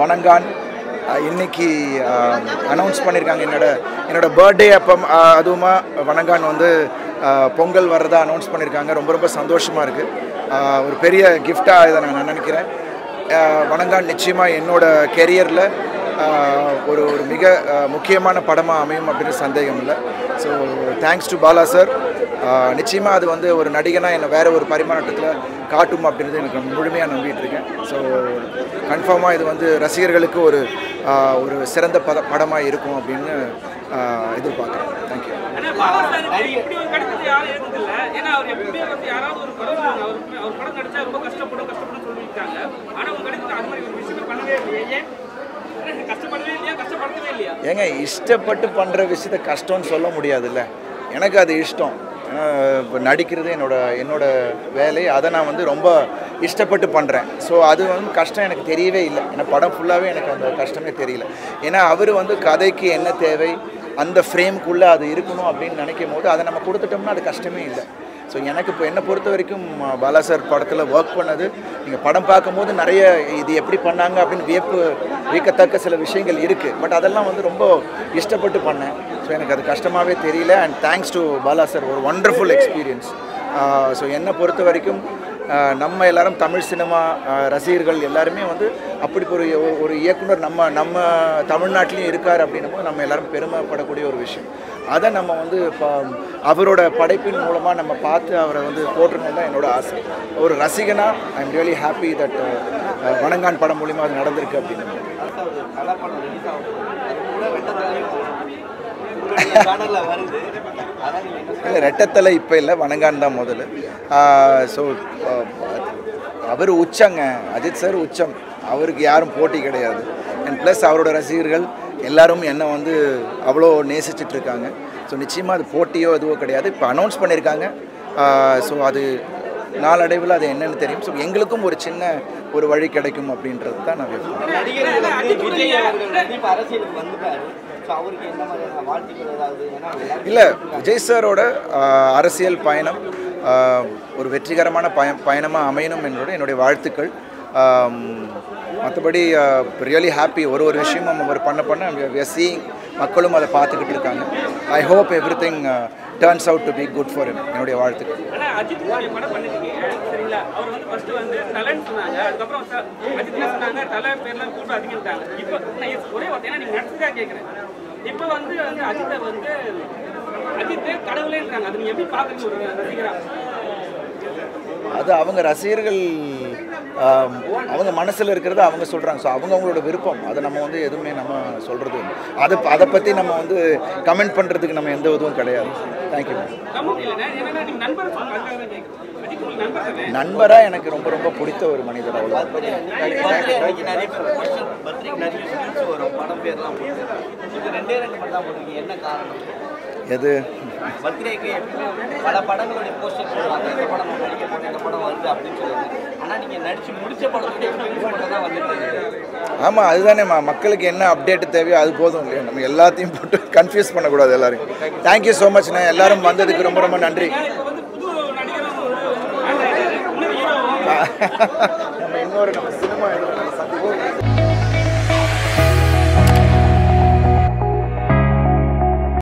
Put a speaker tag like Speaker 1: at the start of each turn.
Speaker 1: வணங்கான். இன்னைக்கு அனௌன்ஸ் பண்ணியிருக்காங்க என்னோட என்னோட பர்த்டே அப்போ அதுவுமா வணங்கான் வந்து பொங்கல் வர்றதா அனௌன்ஸ் பண்ணியிருக்காங்க ரொம்ப ரொம்ப சந்தோஷமாக இருக்குது ஒரு பெரிய கிஃப்டாக இதை நான் நினைக்கிறேன். வணங்கான் நிச்சயமாக என்னோடய கெரியரில் ஒரு ஒரு மிக முக்கியமான படமாக அமையும் அப்படின்னு சந்தேகம் இல்லை. So thanks to Bala sir நிச்சயமாக அது வந்து ஒரு நடிகனாக என்னை வேறு ஒரு பரிமாற்றத்தில் காட்டும் அப்படின்றது எனக்கு முழுமையாக நம்பிட்டு இருக்கேன். ஸோ கன்ஃபார்மாக இது வந்து ரசிகர்களுக்கு ஒரு ஒரு சிறந்த பத படமாக இருக்கும் அப்படின்னு எதிர்பார்க்குறேன். தேங்க்யூ
Speaker 2: ஏன்னா அவர் வந்து யாராவது ஒரு படம் அவர் அவர் படம் நடிச்சா ரொம்ப கஷ்டப்படும் கஷ்டப்படும் சொல்லியிருக்காங்க ஆனா உங்க கடிதத்தை அது மாதிரி ஒரு விஷயமே பண்ணவே இல்லையே ஏன் கஷ்டப்படவே இல்லையா கஷ்டப்படுத்தவே இல்லையா
Speaker 1: ஏங்க இஷ்டப்பட்டு பண்ணுற விஷயத்த கஷ்டம்னு சொல்ல முடியாதுல்ல. எனக்கு அது இஷ்டம். ஏன்னா, இப்போ நடிக்கிறது என்னோட என்னோட வேலை. அதை நான் வந்து ரொம்ப இஷ்டப்பட்டு பண்ணுறேன் ஸோ அது வந்து கஷ்டம் எனக்கு தெரியவே இல்லை. ஏன்னா படம் ஃபுல்லாகவே எனக்கு அந்த கஷ்டமே தெரியல. ஏன்னா அவர் வந்து கதைக்கு என்ன தேவை அந்த ஃப்ரேம்குள்ளே அது இருக்கணும் அப்படின்னு நினைக்கும் போது அதை நம்ம கொடுத்துட்டோம்னா அது கஷ்டமே இல்லை. ஸோ எனக்கு இப்போ என்னை பொறுத்த வரைக்கும் பாலா சார் படத்தில் ஒர்க் பண்ணது. நீங்கள் படம் பார்க்கும்போது நிறைய இது எப்படி பண்ணாங்க அப்படின்னு வியப்பு வியக்கத்தக்க சில விஷயங்கள் இருக்குது பட் அதெல்லாம் வந்து ரொம்ப இஷ்டப்பட்டு பண்ணேன். ஸோ எனக்கு அது கஷ்டமாகவே தெரியல. And thanks to Bala sir ஒரு ஒண்டர்ஃபுல் எக்ஸ்பீரியன்ஸ் ஸோ என்னை பொறுத்த வரைக்கும் நம்ம எல்லாரும் தமிழ் சினிமா ரசிகர்கள் எல்லாருமே வந்து அப்படி ஒரு ஒரு இயக்குனர் நம்ம நம்ம தமிழ்நாட்டிலையும் இருக்கார் அப்படின்னும் போது நம்ம எல்லாரும் பெருமைப்படக்கூடிய ஒரு விஷயம் அதை நம்ம வந்து இப்போ அவரோட படைப்பின் மூலமாக நம்ம பார்த்து அவரை வந்து போற்றணும் தான் என்னோட ஆசை ஒரு ரசிகனாக I am really happy that Vanangaan படம் மூலிமா அது நடந்திருக்கு அப்படின்னு இல்லை ரெட்டத்தலை இப்போ இல்லை வணங்கான் தான் முதல்ல ஸோ அவர் உச்சங்க. அஜித் சார் உச்சம். அவருக்கு யாரும் போட்டி கிடையாது. அண்ட் ப்ளஸ் அவரோட ரசிகர்கள் எல்லாரும் என்னை வந்து அவ்வளோ நேசிச்சிட்ருக்காங்க. ஸோ நிச்சயமாக அது போட்டியோ எதுவோ கிடையாது. இப்போ அனௌன்ஸ் பண்ணியிருக்காங்க ஸோ அது நாளடைவில் அது என்னன்னு தெரியும். ஸோ எங்களுக்கும் ஒரு சின்ன ஒரு வழி கிடைக்கும் அப்படின்றது தான் நான் இல்லை விஜய் சாரோட அரசியல் பயணம் ஒரு வெற்றிகரமான பய பயணமாக அமையணும் என்னோட என்னுடைய வாழ்த்துக்கள். மற்றபடி ரியலி ஹாப்பி ஒரு ஒரு விஷயமும் அவர் பண்ண பண்ண சீயிங் மக்களும் அதை பார்த்துக்கிட்டு இருக்காங்க. I hope everything turns out to be good for என்னுடைய வாழ்த்துக்கள்.
Speaker 2: இப்போ வந்து அஜித்தை வந்து அஜித்தே கடவுளேன்றாங்க. அது நீங்க எப்படி பாக்குறீங்க ஒரு ரசிகரா?
Speaker 1: அது அவங்க ரசிகர்கள் அவங்க மனசில் இருக்கிறத அவங்க சொல்கிறாங்க ஸோ அவங்க அவங்களோட விருப்பம். அதை நம்ம வந்து எதுவுமே நம்ம சொல்கிறது அதை அதை பற்றி நம்ம வந்து கமெண்ட் பண்ணுறதுக்கு நம்ம எந்த இதுவும் கிடையாது. தேங்க்யூ
Speaker 2: மேம்
Speaker 1: நண்பராக எனக்கு ரொம்ப ரொம்ப பிடித்த ஒரு மனிதர் அவ்வளோ
Speaker 3: படம் பேர்லாம் தான் என்ன காரணம்?
Speaker 1: எது?
Speaker 3: பர்த்டேக்கு எப்பவுமே பல படங்களுடைய போஸ்டர் சொல்லுவாங்க இந்த படம் நம்ம நடிக்க போறோம் இந்த படம் வருது அப்படின்னு சொல்லுவாங்க. ஆனால் நீங்கள் நடிச்சு முடிச்ச படத்துடைய ஸ்கில்ஸ் மட்டும் தான் வந்துட்டு
Speaker 1: ஆமாம் அதுதானே ம- மக்களுக்கு என்ன அப்டேட் தேவையோ அது போதும் இல்லையா? நம்ம எல்லாத்தையும் போட்டு கன்ஃபியூஸ் பண்ணக்கூடாது எல்லாரும் தேங்க்யூ ஸோ மச்ண்ணே எல்லாரும் வந்ததுக்கு ரொம்ப ரொம்ப நன்றி.
Speaker 2: இன்னொரு ஹீரோ
Speaker 1: நம்ம இன்னொரு நம்ம சினிமா சந்திப்போம்.